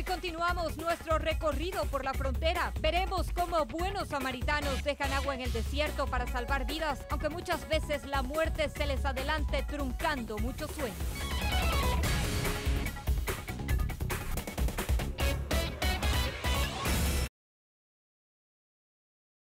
Hoy continuamos nuestro recorrido por la frontera. Veremos cómo buenos samaritanos dejan agua en el desierto para salvar vidas, aunque muchas veces la muerte se les adelante truncando muchos sueños.